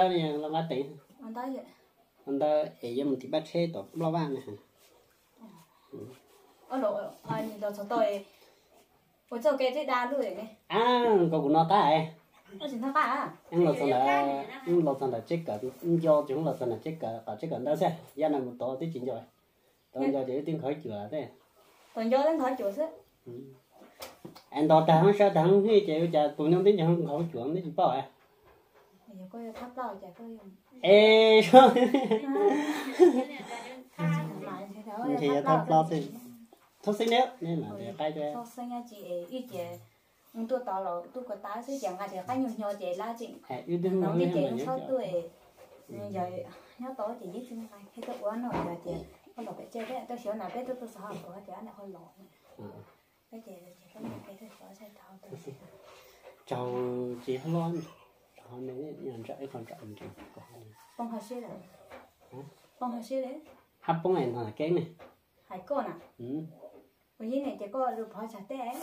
ta này lòng cắt tỉnh anh tới vậy? Vấn ta ấy giờ mình thì bắt xe tổ lo van này ở lộ anh đó cho tôi. Tôi cho cái cái đa luôn này à có cũng nó cả ấy ở trên tháp à? Anh lột xong là anh lột xong là chết anh do chúng lột xong là chết cả cả chết cả đâu xe gia này một tổ tí chuyện rồi. Tổ giờ chỉ tiếng khởi chữa thế. Còn do đến thời chủ sức anh đo tháng sao tháng thì chỉ cho tụi nhóm tiếng chẳng khởi chữa chỉ bảo à ê sao lại thì thắp lo thì thôi xin nếu nên là để cái cho sau sinh ra chị ít chị ông tôi tao là tôi có tá sẽ chẳng là cái nhiều nhỏ chị la chị. Nó nó đi lên chị mà nó cho tuổi giờ nhớ tối chị biết xin này hay tôi uống rồi là chị. Có lọ cái chơi đấy tôi xíu nào biết tôi tôi sợ có chị ăn hơi lọ cái chị chị một cái tôi sợ sẽ thao tôi. Chào chị hello anh chào này nhận ra còn chọn chị bông hơi xíu đấy. Bông hơi xíu đấy. Hấp bông này là cái này. Hải con à? Ừ. Bây giờ này chị có được hỏi chặt té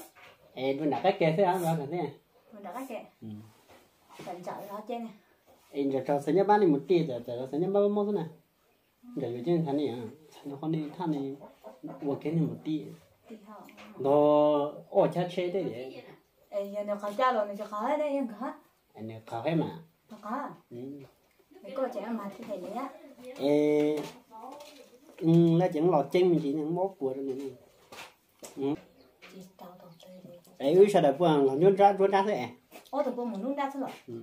ê bên đã cái kia thế á đó là thế mình đã cái kệ ừ. Cẩn trọng nó trên này. Em giờ cho sinh nhật bán đi một tí rồi giờ sinh nhật nhiêu thế này giờ อยู่ trên thằng này à nó con đi thằng này của cái này một thì họ nó ô cha chế đấy đấy ê giờ nó khó cha rồi nó sẽ khó đấy em khó anh này khó hết mà khó ừ. Cái cô trẻ mà thì thầy nhá ê ừ nó chẳng lọt chân mình chỉ những mốt của nó này. Đi ấy ui sao được buồn nó nhốt ra nhốt ra thế ô tụi cô muốn nung đá thôi Ừ.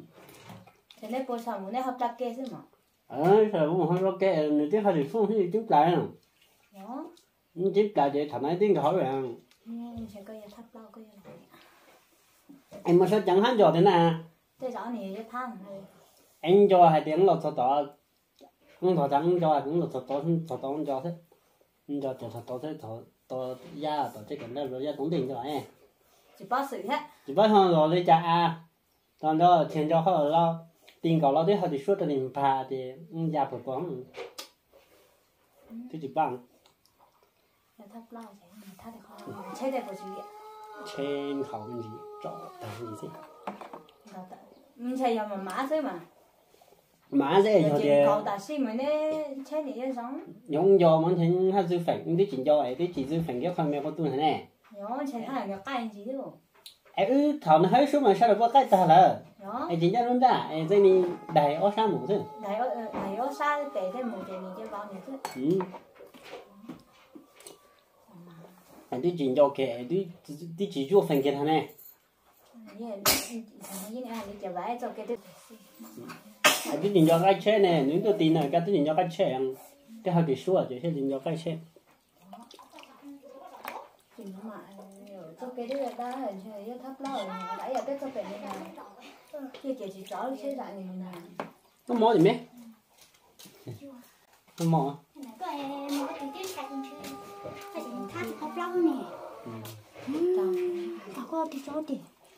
thế nên cô sao muốn này học đặc kê chứ mà. Ờ sao cũng không có cái người tiếp hay phun thì chúng lại rồi nhưng tiếp lại để thằng ấy tiếng hỏi rồi sẽ có có gì này em mà sao chẳng hắn cho thế nào thế rõ này cái thang này. Anh cho hai tiếng lột sọt tỏ. Không thọ trắng cho cũng lột sọt tỏ sọt tỏ không cho thế. Không cho cho sọt tỏ thế thọ tỏ da tỏ chết cảnh đó rồi da cũng tiền cho em chỉ bao sự hết. Chỉ bắt họ rồi đi cha à còn đó tiền cho họ lo. Tiền cầu lo thế họ thì suốt cho mình phà thì da phải quăng thế chỉ bằng thắp sẽ mà thắp được không chơi được của chị trên khẩu gì? Cho tao gì thế? đó mình mà má chứ mà mà dễ cho thì cậu ta xin mới nè chơi để cho sống dùng cho món chính ha dư những cái chuyện cho ấy cái chỉ dư phèn cái phần mẹ có tuần thế này đó chơi thằng cái cái gì đó ấy ư thằng nó hơi số mà sao được có cái ta là ấy chính ra luôn ra ấy dây ni đầy ở sao mù thế này ở này ở xa để thêm một cái mình chơi bao nhiêu chứ. Ừ. Ấy đi chuyện cho cái đi đi chỉ cho phần cái thằng này như cái thứ cho cái chết này cái tôi tin là cái chuyện cho cái chết cái hơi bị xua cái chuyện cho cái chết thì mà cho cái thứ đó là chơi thấp lâu cái giờ cái cho cái này là cái cái chỉ rõ cái lại này nè nó gì mấy nó mò cái em cái cái sạch chưa cái gì thắt hộp lâu nè tao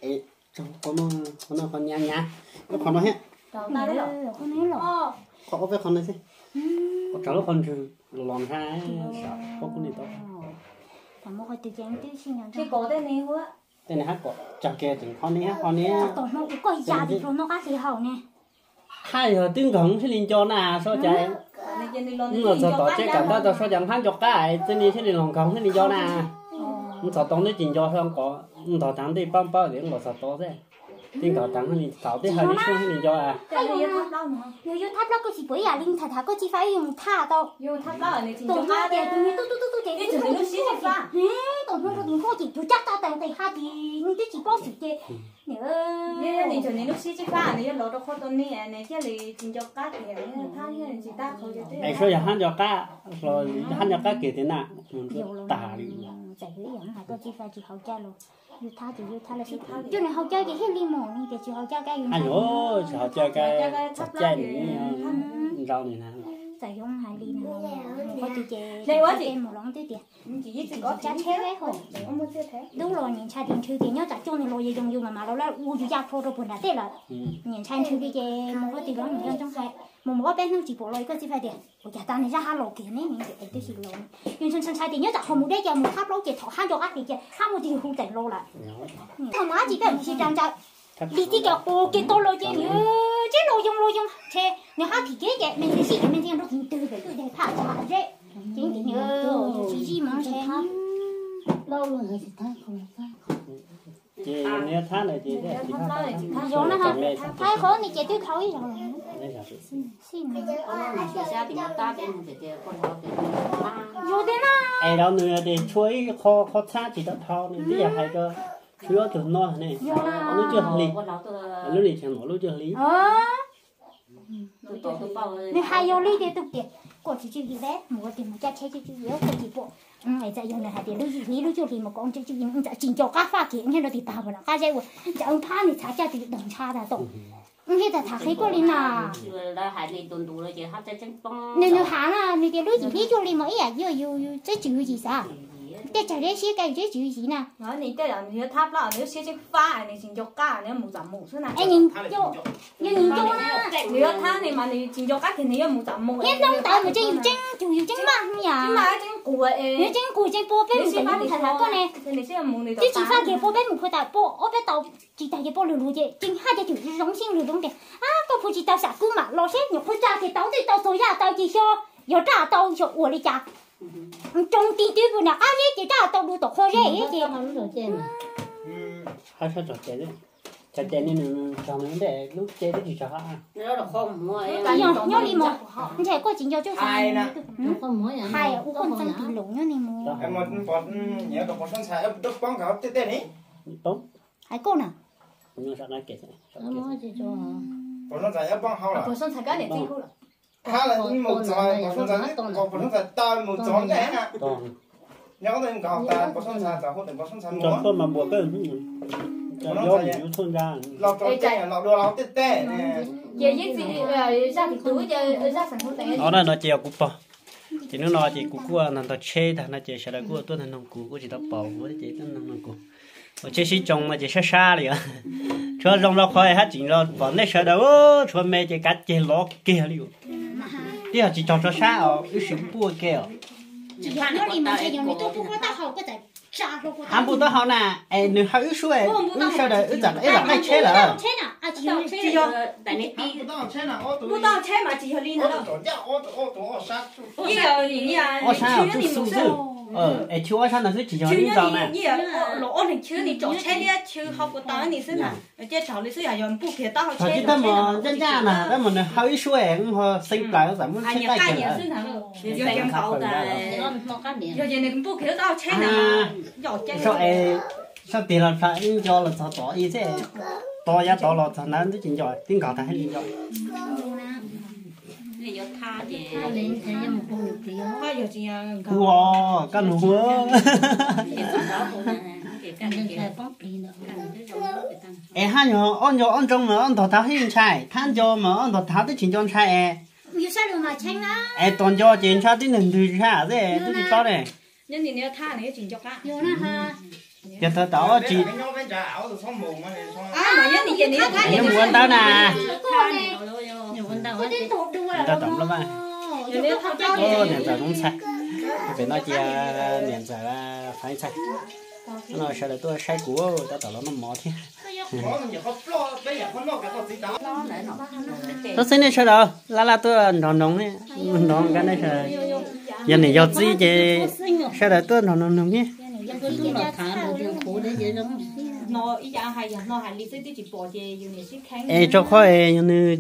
có ấy trong con nó con nó con nhang nhá nó con nó hết. Trời ta đấy con nói là Ờ, có cái con này chứ? Có cháu con chứ lòng hai sợ. Có cái này to. Còn một cái tiền tiền tí xin nhận cái cổ tên này quá tên này hát có chặt kè từng con này con này còn nó cũng có giá thì nó có gì hậu nè. Hai giờ tiếng gồng thì liền cho nà so chạy này mà sợ tỏ chết cảm ta tao so chẳng hắn cho cái tên này thì liền lòng gồng thì liền cho nà nhưng sợ tông đấy chỉ cho không có nhưng tỏ thắng bao bao mà sao tỏ thế tiếng tỏ thắng thì tỏ đi hai đi xuống thì cho à cái này thắt có chỉ à linh thà có chỉ phải dùng tha đâu yêu thấp lâu này chỉ cho nó ba tiền đấy tụi nó tụt tụt tụt nó xí thì pha Ê, tổng nó tụi nó chỉ tụi chắc ta tiền thế chỉ bao sự tiền nếu nên này chủ này xí thì pha này nó đâu có tôn này này cái này chỉ cho cá thì như chỉ ta không cho thế ấy số giờ hắn cho cá rồi hắn cho cá kiểu thế đi chạy cái dạng là có chỉ phải chỉ hậu cha luôn. Như tha thì như tha là chỉ chỗ này hậu cha cái hết lim mồ nên cái chỉ hậu cha cái dùng ai dỗ sợ chơi cái thì những rau này nè tại dùng hai ly này có chỉ chè Này quá chị. một lon tiêu tiền chỉ chỉ có cha chán thế đấy. thôi. Đúng rồi nhìn cha tiền chơi tiền nhớ tại chỗ này rồi dùng dùng mà mà nó là u ju cha phô rồi buồn đã thế là ừ. Nhìn cha chơi đi chè một cái tiền đó nhìn trong hai. Một một bên nó chỉ bộ rồi có chỉ phải tiền ủa cha ta này ra hai lô kia này mình để cái gì lô nhưng chân chân cha tiền nhớ không một đấy giờ một tháp lô chè thọ hai cho ác thì chè. Hai một tiền không tiền lô là thằng má chỉ cần chỉ trang cha đi tí cho cô cái tôi lôi chứ nhớ chứ lôi dùng lôi dùng thế nếu hát thì cái vậy. Mình thì xịt mình thì nó cũng từ về tôi để thả thả đấy chính thì nhớ. Chỉ gì mà thế lâu rồi thì thay không thay chị nếu thả này chị thế. Chị thả rồi nó ha. Thay khó thì chị tôi khâu rồi. Đấy là xin rồi thế nào? Ai đâu nữa thì chuối kho kho thả chỉ đó thao. Này bây giờ hai cái chưa từ nó này nó chưa hợp lý. Nó lúc này chẳng nói lúc chưa hợp lý. Ờ. Nếu hai yêu lý thì tôi tiền chịu gì đấy mua tiền mà cha chơi chịu gì đó cô chỉ bộ ngày giờ yêu này hai tiền? Lúc gì lý lúc chưa thì mà con chơi chịu gì giờ chỉnh cho các pha kiện hay là thì tao mà các dây của giờ ông tha thì trả cha thì đồng cha ra tổng nghe ta thà thấy cô là chị chân bông nên nếu hàng à nên tiền lúc gì lý cho mà ấy à yêu yêu yêu chơi chịu gì sao để trả đấy xí cái chơi chịu gì nè nói này cái là nếu tháp là nếu xí chiếc pha này chỉ cho cá nếu một giảm một số nào anh nhìn cho nhìn nhìn cho nè nếu tháp này mà này chỉ cho cá thì nếu một giảm một em đang tại một chơi yêu chân chủ yêu chân mà chứ nhỉ mà cái của nếu chân của chân bố bên nếu một xí cái pha một thì thằng cái này thì xí là một này chứ chỉ pha kia bố bên một khối tại bố ở bên tàu chỉ tại cái bố lừa lừa vậy chính hai cái chủ giống xin lừa đúng kìa à tôi phụ chỉ tàu sạc cứ mà lo xét nhiều khối ra thì tàu thì tàu số ra tàu chỉ cho giờ trả tàu cho ủa đi chả trong tin tuyết vừa nãy đủ tổ khơi đấy ấy chị không được trên hai sao trò chơi đấy trò chơi nên cho nó để lúc chơi đấy thì cho họ nếu là không mua giờ nhớ đi một trẻ có chính cho chú Hai nè. không mua em hai u con tăng kỷ lục nhớ đi một em một bọn nhớ được một con xài em được bóng gạo tê tê này đúng hai cô nào nhưng sao nó thế mua gì cho. một con xài em bóng hao là của sân thái cái này chính là ha là một xài một con xài còn một con xài tao một chọn cái nè còn nhớ đến gạo ta một con xài ta được một con. Xài cho mua mà buộc cái cho gió nhiều thôn ra lọc cái lọc đồ lọc tê tê nè. về với gì ra thì túi cho ra sản phẩm này nó là nó chỉ cú bỏ chỉ nó nói chỉ cú cua nó ta chế thằng nó chỉ sẽ là cua tôi thằng nó cú cú chỉ ta bỏ cú chỉ nó nó cú ở chế sĩ trồng mà chỉ sa sa liền. Cho rong nó khỏi hết chỉ nó bỏ nét sợ đâu cho mẹ chỉ cắt chỉ ló kia liền chị họ chỉ cho cho xa ở ít xíu bùa kìa chị họ nó đi mà chơi giống như tôi cũng có tao học cái tài hắn bùn tao học nè em nữ học ít xíu em ít xíu đấy ít giờ ít giờ này chết rồi chị họ chị họ tại nên đi bùn tao chết mà chị họ đi nữa rồi giờ giờ giờ giờ giờ giờ giờ giờ giờ giờ giờ giờ giờ ờ ai chưa sang là sẽ chỉ đi chào này nhỉ lỗ ông này chưa đi chọn xe đi chưa học của tao này xin là chơi chào đi xin là dọn bút kia tao chơi chứ tao mà dân gia là tao mà này hơi xui em ho sinh lại giảm mất sinh lại rồi giờ em cậu là giờ giờ này bút kia tao chơi là dọn chơi sao ai sao tiền là phải cho là sao tỏ ý thế tỏ giá tỏ lọt thằng นั้น chứ chính giỏi tiếng cậu thằng hay chính giỏi bây giờ tha thì tha lên thì em một con được tiền 他有这样搞， wow cái lúa thì sau đó cô này thì cái cái bóng tiền nữa cái dòng nó phải tăng em hai nhỏ ăn cho ăn trong mà ăn thọ tháo hết trai than cho mà ăn thọ tháo tới chính cho trai em nhiều sao được mà tranh á em toàn cho chính trai tới nền thứ trai thế tôi đi cho này 那你要他那个真叫干。 nhiều nè ha giờ tao tỏ chị nhớ muốn tao nè. Tao tổng lắm à ô nè tao cũng sai phải nói chị à, nè giờ là phải sai nó nói sao là tôi sai của tao tỏ nó mỏ thế tôi xin này sao đâu? Là là tôi nón nón này nón cái này là, giờ này giờ gì chứ. Sao là tôi nón nón nón nhé ê cho khoe như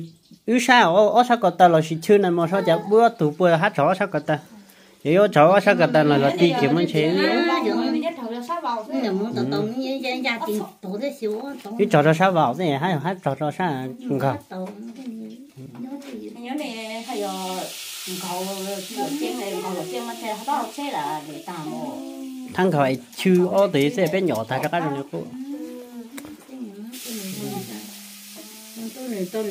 ư sao? Ô ô sao có ta là chỉ chưa này mà sao chả bữa tụ bữa hát chó sao có ta? Vậy ô chó sao có ta là là đi kiếm anh chế cứ trò cho sao vào thế hay ừ. hát trò cho sao không không nhớ này hay là cầu một tiếng này cầu một tiếng mà xe đó xe là để tạm một thằng khỏi chưa ô tí sẽ bên nhỏ ta cho các đồng cô. Tôi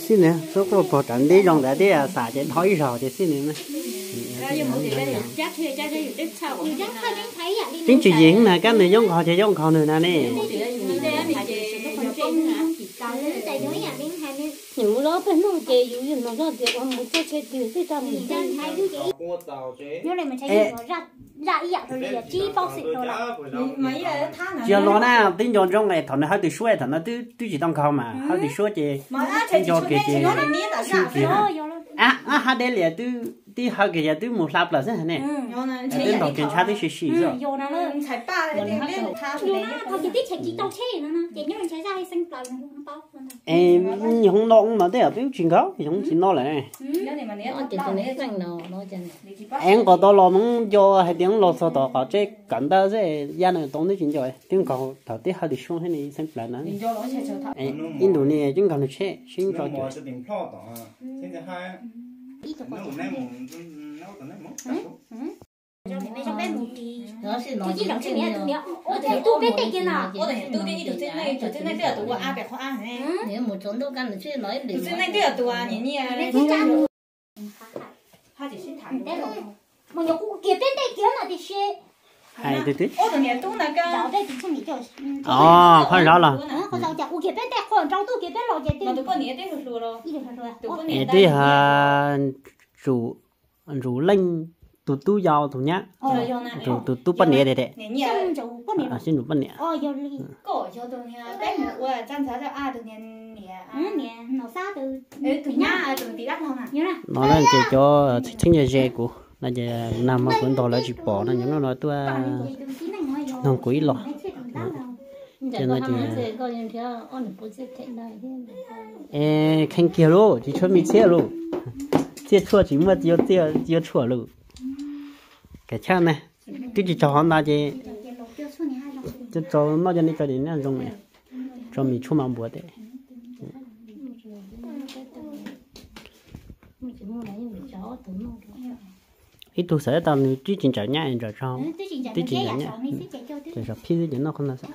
xin nè số có bộ trận đi trong đã đi à xả trên hỏi rồi thì xin nè mày chắc thì chắc thuê đến sau chắc thì chắc thấy ạ đi chính chuyện gì nè cái này giống họ thì giống họ nữa nè nè đi đây mình chỉ tại nhớ nhà nhiều lúc bên dù nó ra thì ông muốn chơi chơi thì tao mình chơi hai nhớ mình thấy nó ra ra ý ạ. Rồi là chi bao xịt rồi là mấy giờ nó nè tính cho trong này thằng nó hay từ suy thằng nó tư tư chỉ tông khâu mà hay từ suy miết ở ra rồi rồi rồi à à hai đây là tư tư hai cái giờ tư một lạp là thế này nó là tư đầu kiểm tra tư xí xí rồi. rồi nó là chạy ba thì biết tháng rồi nó thôi cái tiết chạy chỉ tao chế nữa nè chị nhớ mình chạy ra hay xanh lại nó bao em không nó cũng nói thế ở bên chuyện đó thì không chỉ nó lại mà nó chỉ nó nó chân em có đó lo mong cho hai tiếng lo sau đó có chế cần đó thế gia này tổng đấy chuyện rồi tiếng có đầu tiên hai đi xuống hay đi lại mình cho nó chạy em Indonesia chúng còn chế xin cho Nó mò chơi cho tìm plot nó sẽ nói chỉ làm chuyện này tụi nhớ ôi biết tay kia nào ô để tôi đi từ trên này từ trên này bây giờ tôi à bẻ khoa này nếu một chỗ đâu cần sẽ nói để từ này bây giờ tôi à nhỉ nhỉ bé chỉ cha một hai chỉ xin thẳng bé rồi mà nhớ cũng kia bên tay kia là thì xe là không nghĩ cho ờ phải rõ là ờ mà nhớ tuy hà rủ rủ lên tụ tụ giàu tụ nhá. Tụ tụ đấy? Đấy nhớ nhớ xong rồi có à xin rủ bắt nhẹ ờ giờ đi. Cổ cho tôi nhớ bé nữa ôi chân trái cho à tôi nhớ nhớ ừ nè nó xa từ ê tôi nhá. Tôi tí đắt không à? Nhớ nè nó là chỉ cho chính nhà dễ của À, ừ. là giờ nằm mà cũng to là chỉ bỏ là những nó nói tôi nó quý lọ cho nó chỉ ê, khanh kia lô chỉ cho mình xe lô. Xe chua chỉ mà chỉ chỉ chỉ chua lô. Cái chăng này cái chỉ cho họ na chỉ cho cho nó cho nên cho đến ăn dùng này. Cho mình chua mà bữa đấy. Hãy subscribe cho kênh Ghiền Mì Gõ Để không bỏ lỡ những video hấp dẫn ít tu sẽ tao như chỉ chính trả nhá rồi sao? Tí chỉ nhá rồi sao phi thì nó không là sao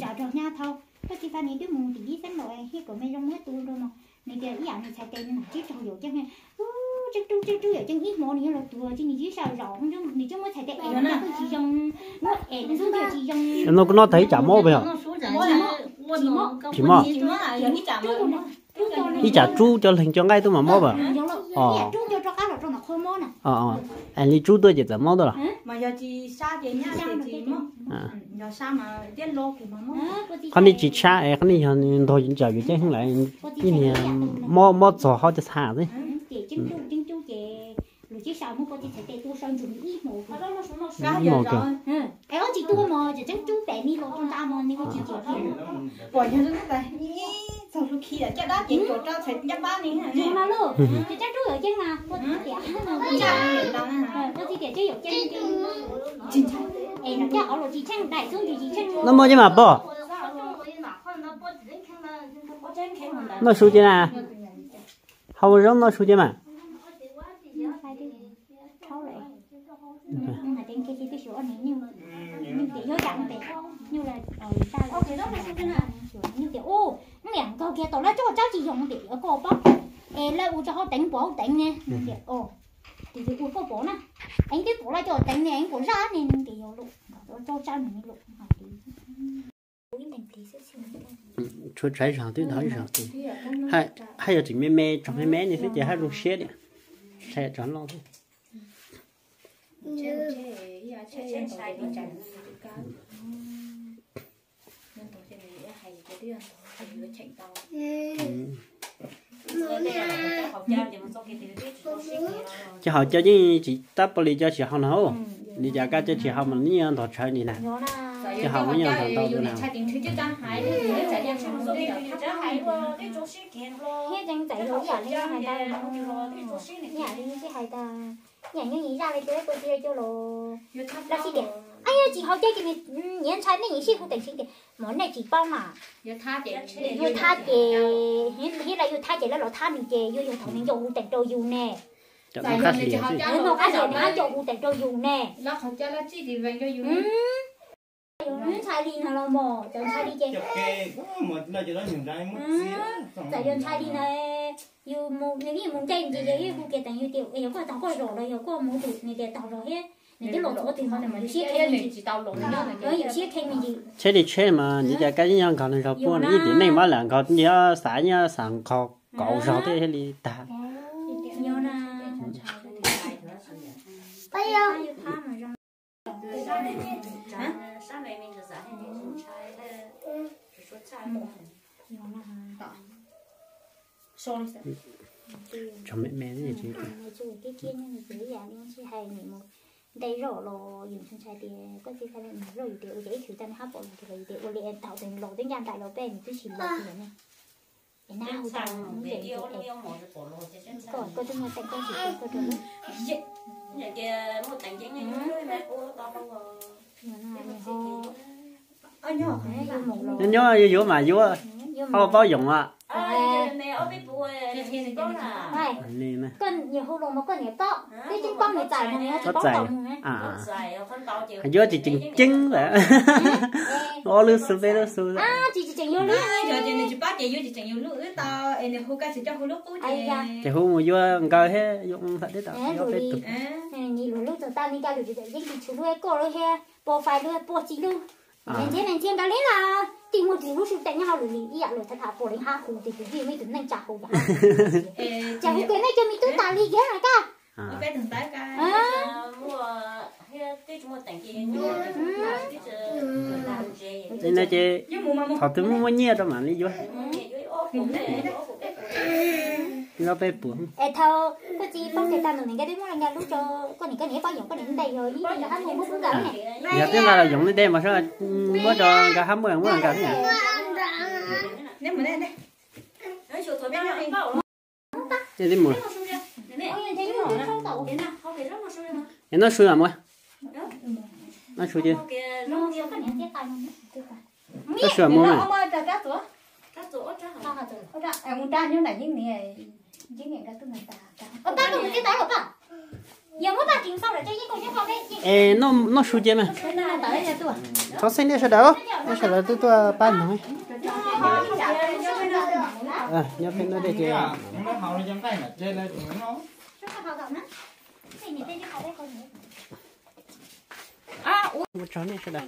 trả cho nha thôi. Có chỉ phải đứa mù thì xem rồi hết của mấy trong hết tu đâu mà. Này kia ý ảnh sai tên là chứ trong dụ chứ nghe chứ tu chứ tu ở chân ít món này là tua chứ chứ sao không chứ. Ní chứ mới sai tên nó chỉ trong nó em nó xuống chỉ trong nó nó thấy chả nó số giải chỉ mò chỉ nó chạm ý chả chú cho hình cho ngay tôi mà mô vào ờ chú cho cho cá là trong nó khô món nè ờ ờ anh đi chú tôi chỉ tầm mô thôi là mà giờ chỉ xa thì nhá thì chỉ mất à giờ xa mà tiến lô thì mà mất con đi chỉ cha ấy con đi hàng thôi chỉ chờ cái chứ không lại cái này mò mò cho họ จ chứ sao có chị phải tu sơn dùng ít xa Mò giờ kìa. ừ em có chị tu mà chị chính chú bé mi lo trong ta mà ni có chị chị bỏ nhà chúng ta sau khi là chắc đã chỉ chỗ cho thấy chắc ba ní hả dùng mà luôn chị chắc chú ở trên nào có chị kẻ có chị kẻ chứ ở trên trên em nó chắc ở rồi chị chắc đại xuống thì chị chắc nó mua chứ mà bỏ nó số chứ à không giống nó số chứ mà nhưng mà trên kia cái sữa này như như kiểu nhớ chẳng để như là ờ ta là ok đó là cái nào? như kiểu ô nó liền câu kia tổ cho cháu chỉ dùng để ở cô bóc ê lại u cho họ đánh bỏ đánh nè. Kiểu ô thì thì u có bỏ nè. Anh cái bỏ lại cho đánh nè anh bỏ ra nè kiểu lúc cho cháu mình lúc chú trái rằng tôi nói rằng. Thì hay hay là chỉ mê mê trong mê mê này phải chỉ hai lục xe đấy xe chọn lo thôi chứ họ cho chứ chỉ tắp bali cho chỉ họ nào. Đi ra cái cho chỉ họ mà như anh thọ chơi này nè chứ họ mới nhận thằng tao tôi nào chẳng nhà đi như nghĩ ra lấy tới cô chia cho lo ra khi đẹp ai ơi chị học chơi cái này nhện trái này nhị sĩ không tỉnh sinh đẹp món này chỉ bao mà yêu tha chị hiện hiện là yêu tha chị là lo tha mình chị yêu yêu thằng mình dùng tỉnh đồ dùng nè chọn nó khác liền chứ nó khác gì nó dùng tỉnh đồ dùng nè nó không cho nó chỉ thì về cho dùng ừ trái đi nào lo mò chọn trái đi chị chụp kê một là cho nó nhìn ra mất tại dân trái đi này. Yêu một nếu như muốn chơi gì vậy yêu cái tặng yêu tiểu yêu có tặng có rồi rồi yêu có muốn được này để tặng rồi hết. 你 lộ chỗ thì họ này mà xí thêm mình chỉ tao lộn nữa này. có nhiều xí thêm mình gì? Chế đi chế mà như cái cái nhân còn là buồn ít thì này mà là có nhớ xã nhớ sáng khó cậu sao thế đi ta. Nhiều na bây giờ sáng nay mình sẽ hay đi trái số trái một sorry cho mẹ mẹ gì chứ chú cái kia nhưng mà dưới dạng nhưng chỉ hay nhỉ một đây rõ lo dùng chân trái thì có gì phải làm rồi thì ở đấy thử chân hấp bộ thì rồi thì ở đây tạo thành lộ đến gian tại lộ bên tôi chỉ lộ thì này. Cái nào sao để để yêu để yêu một cái cổ cho chân còn có con chỉ có được nhà kia một giấy nhanh thôi mà. Cô tao đâu rồi anh một lỗ. Nhớ nhớ vô mà vô. Họ bao dụng à à là nè. con nhiều lồng mà con nhiều to cái chân con này dài này nó dài bóng này à tao chịu vô thì chừng chừng vậy. ô lưu sư về lưu sư à chị chẳng yêu lý giờ chị này chị bắt chị vô chị chẳng yêu lưỡi tao em này ca chị cho hô lúc cô chị thì hôm mà vô ngồi hết dùng thật đấy tao vô rồi phải đi. tục. Ni lu lu ta ni ka lu de yin ki chu lu e ko lu he bo fa lu bo ji lu nên thế nên cái lý là tìm một điều sự tại nhau rồi ý ạ rồi thật thà bộ lên ha hùng thì cái gì mới tính nên chả hùng cả chả hùng cái này cho mình tôi ta lý cái này cả à bé thằng tái cái mua cái chúng tặng kia nhưng cái làm gì nên là chị họ tôi mua nhiều đâu mà đi vô nó bé buồn ê thâu có gì phong cái ta mình cái đấy muốn là nhà lúc cho con này cái này bao nhiêu con này đây rồi ý là hắn muốn muốn gạo này giờ tiếng là dùng đi đem mà sao mua cho cả hai mươi mua cả cái nếu mà đây đây. Nói chỗ thôi nó bảo này đi thấy nó không không mà. Nó sửa mua nó sửa chứ nó cái này cái nó sửa mua mà ông ơi cả các tổ các tổ chắc sao hả tôi Ôi đã, em muốn ta như này nhưng này chứ này cái tôi này ta ta ở ta cũng cái tay của ta nhiều lúc ta kiếm xong rồi cho những con những con đấy. Ê nó nó sửa chứ mà cái này tới nhà tôi cháu xin đi sao đâu? Đi sao đâu tôi tôi bán nói à nhớ phải nói đây chị nó hậu nó trong tay là chơi lên nó. Mua chó này sao đâu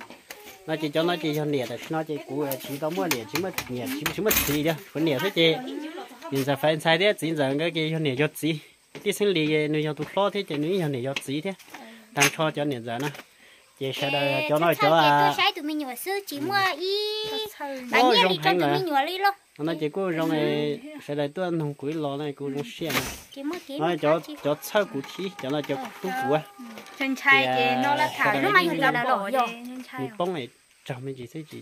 nó chỉ cho nó chỉ cho nhiệt nó chỉ cú chỉ có mua nhiệt chỉ mà nhiệt chỉ chỉ mà chỉ đó phần nhiệt thế chị hiện giờ phải sai đấy chỉ giờ cái cái nhiệt cho chỉ. Cái sinh lý nếu cho tụt lo thế chỉ nếu cho nhiệt cho chỉ thế. Đang cho cho nhiệt giờ nè chị sẽ đây cho nó cho à. sai tụi mình nhỏ xưa chỉ mua y đánh nhẹ đi rong cho tụi mình nhỏ đi luôn nó chỉ có trong này sẽ đây tôi không quý lo này cũng trong xe này. Nó cho cho sau cụ chỉ cho nó cho tu cụ à chân trai kìa, nó là cái nó này mà thì là là chân trai mình bông này cho mình chỉ thấy chỉ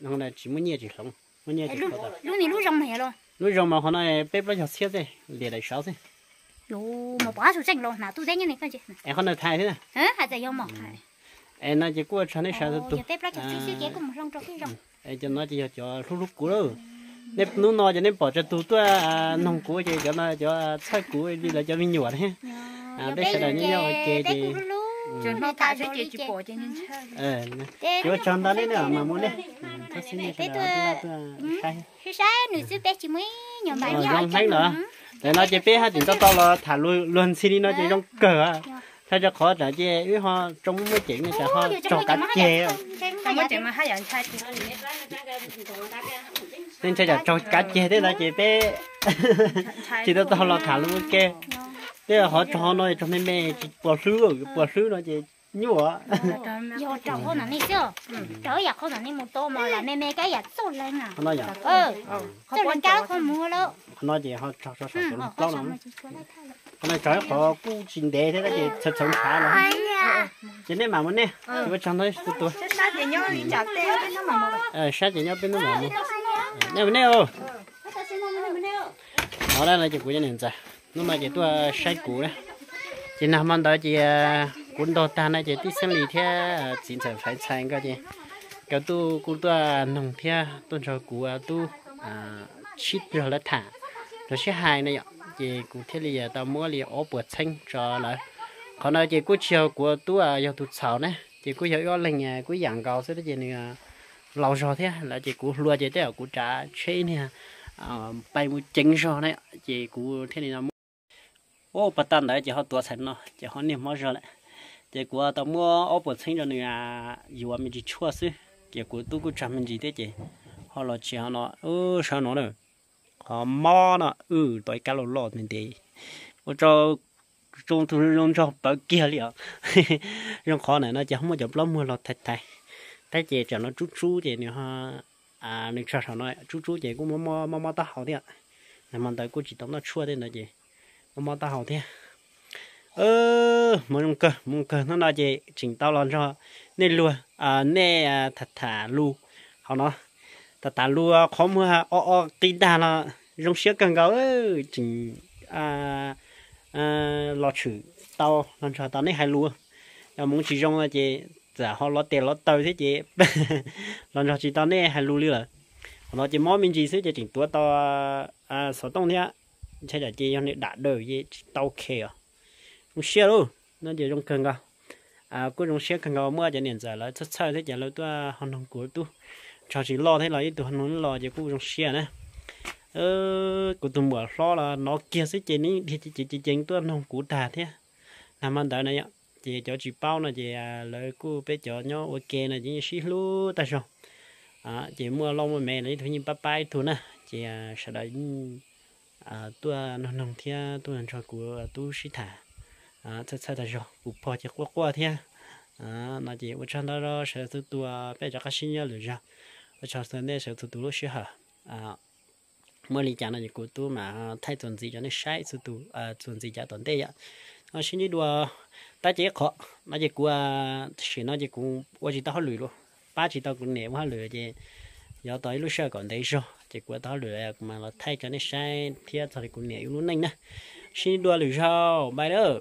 nó là chỉ muốn nhẹ chỉ không? Muốn nhẹ chỉ không lúc này lúc rong này luôn lúc rồi mà họ nói bếp nó cho xe thế liền lại sáu thế yo mà bỏ số tranh luôn nào tôi thấy như này coi chị em họ nói thay thế này hả hả giờ mà em nói chỉ qua cho nó sao tép ra cho xíu xíu kia cũng rong cho cái rong em cho nó chỉ cho lúc lúc cũ đâu nếu nó nói cho nên bỏ cho tu tôi nông cũ thì cho nó cho 菜 cũ đi là cho mình nhụa thế à bây giờ là như nhau kê thì cho nó thảo sẽ chỉ bỏ chân trai ờ cho chọn đó đấy nữa mà muốn đấy tôi tôi sai khi sáng nữ sư bé chỉ mới nhỏ Ờ, nhỏ rong thấy nữa. Để nó chỉ biết hai tiền tao tao là thả luôn luôn xin đi nó chỉ trong cờ à cho khó trả chứ với họ trong mấy chuyện này cho họ cho cả thì nên cho cho cả chè thế là chỉ biết chỉ tao tao là thả luôn cái thế là họ cho nó trong mấy mẹ bỏ sứ bỏ sứ nó chỉ nhủa? Yo trâu con này chưa trâu giặc con này một tô mà là mẹ mẹ cái giặc tốt lên à. Nói vậy. Ờ tốt lên cao không mua đâu. Nói gì họ ừ cho họ lâu lắm. lấy thay rồi họ cú chín đề thế là chỉ thật sống khá lắm. Chỉ nên mà muốn nè chỉ có trong đấy tụi chân trai thì nhau đi chặt té bên nó mà ờ sát chỉ nhau bên nó mà nè nè ô ở đây là chỉ của gia đình già nhưng mà chỉ tôi sai cũ đấy. Chỉ nằm ăn đó chỉ cuốn đồ ta này chỉ tí sinh lý thế chính phải phải sang cái gì cái tu cú tu à, nông thế tuần cho cú à tu à chít rồi là thả. Rồi sẽ hai này chỉ cú thế là tao mua liền ốp bột xanh cho là còn à, nói chỉ cú chiều của tu à giờ tu sáu này. Chỉ cú hiểu lành nhà cú dạng cầu sẽ cái gì lâu rồi thế, là chỉ cú lúa chỉ thế à, cú trả chế nè à bay một chính rồi này. Chỉ cú thế này là ô bắt tan đấy chỉ họ tua thành nó chỉ họ niệm mới rồi đấy chỉ của tao mua ở bờ sinh rồi nè dù mình chỉ chua xí chỉ của tôi cũng chăm mình gì thế chị họ là chỉ họ nó ừ sao nó nữa họ mò nó ừ tôi cá lô lô nên đi tôi cho trong tôi trong cho bao kia liệu trong khó này nó chỉ không có chụp lắm mua lọt thật thật tại chị cho nó chút chút chị nữa ha à nên cho nó chút chút chị cũng mò mò mò ta hậu thế này mà tới cũng chỉ tao nó chua thế này chị mò mò ta hậu ờ mà muốn cơ muốn cơ. Nó nói gì chỉnh tao làm cho. Nên luôn à nè thật thả lu họ nó. Thật thả lu à, khó mua à, o o tin đà là rong xưa cần gấu chỉnh à à lo chữ tao làm cho. Tao này hay lu à muốn chỉ rong là gì giờ họ lo tiền lo tàu thế chị. Làm cho chỉ tao này hay lu họ nó chỉ mỗi mình chỉ sẽ chỉnh tua tao à số đông thế chắc là chị, cho nên đã đời gì tao khéo không xe luôn nó chỉ trong cần cả à cô trong xe cần cả mua cho nên giờ là chắc chắn thế giờ là tôi hoàn toàn của tôi cho chỉ lo thế là ít tôi hoàn toàn lo cho cô trong xe này ờ cô tôi mua lo là nó kia sẽ chỉ ní thì chỉ chỉ chỉ chính tôi không cú đà thế. Làm ăn đời này ạ chỉ cho chỉ bao này chỉ à, lời cô bé cho nhau ok này chỉ xí lú ta sao à chỉ mua lo mà mẹ này thôi nhưng bye bye thôi nè. Chỉ sau đó à tôi nó nông theo tôi làm cho của à, tôi xí thả à thật sự là rồi cụ bỏ chỉ qua qua thế à nó chỉ ở trong đó rồi sẽ từ tua bây giờ cái sinh nhật rồi ở trong đó này sẽ từ từ lúc xưa à mỗi lần giải là cụ tu mà thay tuần gì cho nó sai từ từ à tuần gì cho tuần đây ạ nó sinh nhật đùa ta chỉ khó nó chỉ của chỉ nó chỉ cũng ở chỉ tao lười luôn ba chỉ tao cũng ném hoa lười chứ giờ tới lúc sau còn đấy rồi chỉ của tao lười mà nó thay cho nó sai thì thì cũng ném luôn nhanh nè xin đùa lười sao bài đó